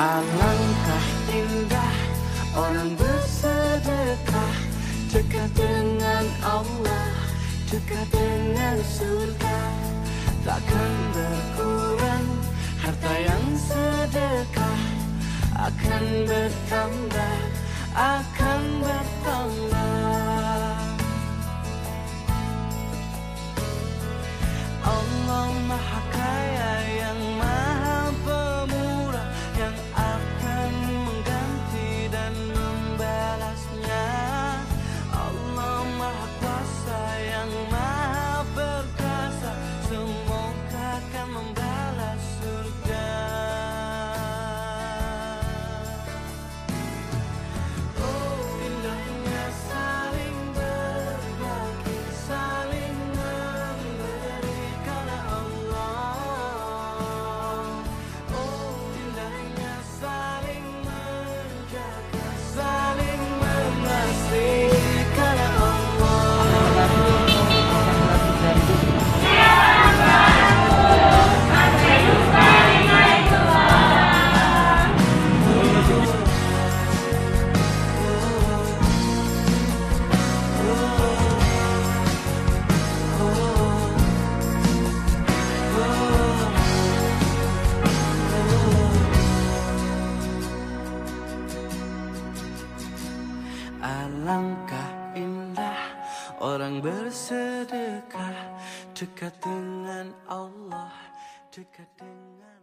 Alangkah indah orang bersedekah. Dekat dengan Allah, dekat dengan surga. Takkan berkurang harta yang sedekah. Akan bertambah, akan bertambah Alangkah indah orang bersedekah dekat dengan Allah, dekat dengan